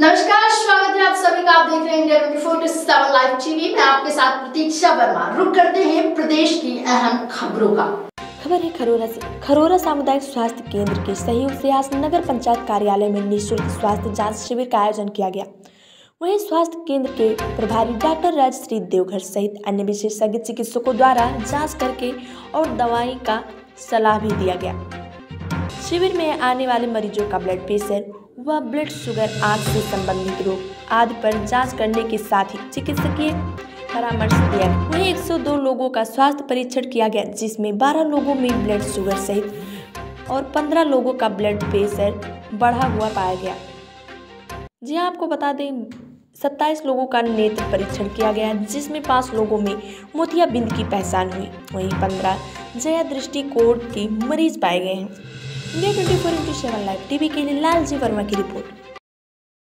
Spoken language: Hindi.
नमस्कार, स्वागत है आप सभी का। आप देख रहे हैं India twenty four seven live TV. में आपके साथ प्रतीक्षा वर्मा। रुक करते हैं प्रदेश की अहम खबरों का। खबर है खरोरा से खरोरा सामुदायिक स्वास्थ्य केंद्र के सहयोग से आज नगर पंचायत कार्यालय में निःशुल्क स्वास्थ्य जाँच शिविर का आयोजन किया गया। वहीं स्वास्थ्य केंद्र के प्रभारी डॉक्टर राजश्री देवघर सहित अन्य विशेषज्ञ चिकित्सकों द्वारा जाँच करके और दवाई का सलाह भी दिया गया। शिविर में आने वाले मरीजों का ब्लड प्रेशर व ब्लड शुगर आँख से संबंधित रोग। आदि पर जाँच करने के साथ ही चिकित्सकीय परामर्श दिया वहीं 102 लोगों का स्वास्थ्य परीक्षण किया गया, जिसमें 12 लोगों में ब्लड शुगर सहित और 15 लोगों का ब्लड प्रेशर बढ़ा हुआ पाया गया। जी हाँ आपको बता दें 27 लोगों का नेत्र परीक्षण किया गया, जिसमें पाँच लोगों में मोतियाबिंद की पहचान हुई। वहीं 15 जया दृष्टिकोण के मरीज़ पाए गए हैं। India twenty four into seven live TV के लिए लालजी वर्मा की रिपोर्ट